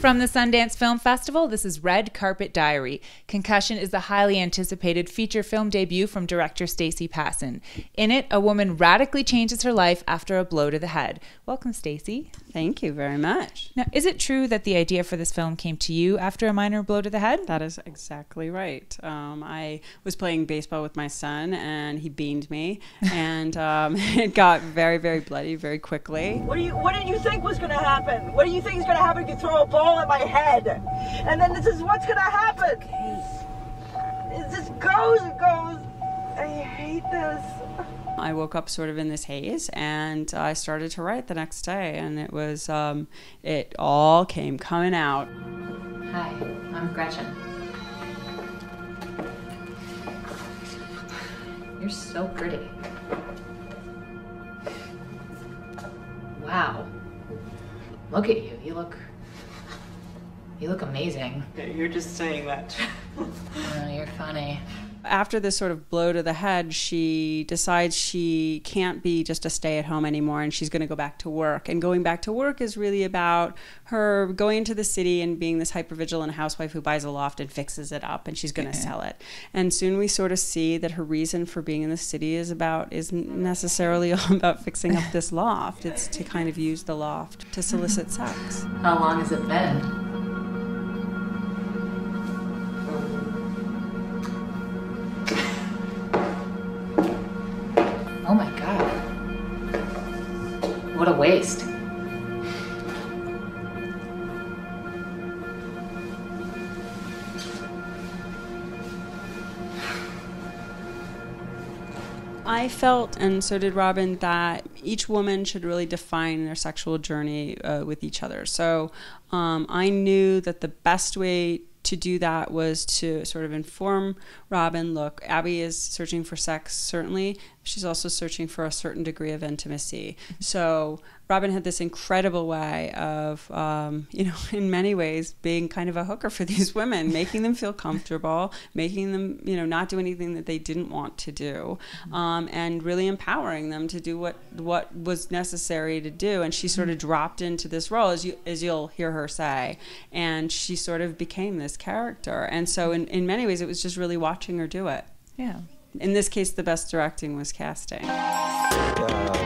From the Sundance Film Festival, this is Red Carpet Diary. Concussion is the highly anticipated feature film debut from director Stacie Passon. In it, a woman radically changes her life after a blow to the head. Welcome, Stacie. Thank you very much. Now, is it true that the idea for this film came to you after a minor blow to the head? That is exactly right. Um, I was playing baseball with my son, and he beamed me, and um, it got very, very bloody very quickly. What do you What did you think was going to happen? What do you think is going to happen if you throw a ball at my head? And then this is what's going to happen. It just goes and goes. I hate this. I woke up sort of in this haze, and I started to write the next day, and it was um, it all came coming out. Hi, I'm Gretchen. You're so pretty. Wow. Look at you. You look. You look amazing. You're just saying that. Oh, you're funny. After this sort of blow to the head, she decides she can't be just a stay at home anymore and she's going to go back to work. And going back to work is really about her going into the city and being this hypervigilant housewife who buys a loft and fixes it up and she's going to mm-hmm. sell it. And soon we sort of see that her reason for being in the city is about isn't necessarily all about fixing up this loft. It's to kind of use the loft to solicit sex. How long has it been? What a waste. I felt, and so did Robin, that each woman should really define their sexual journey uh, with each other. So um, I knew that the best way to do that was to sort of inform Robin look, Abby is searching for sex, certainly. She's also searching for a certain degree of intimacy. So Robin had this incredible way of, um, you know, in many ways being kind of a hooker for these women, making them feel comfortable, making them, you know, not do anything that they didn't want to do, um, and really empowering them to do what what was necessary to do. And she sort of dropped into this role, as you as you'll hear her say, and she sort of became this character. And so, in in many ways, it was just really watching her do it. Yeah. In this case, the best directing was casting. Yeah.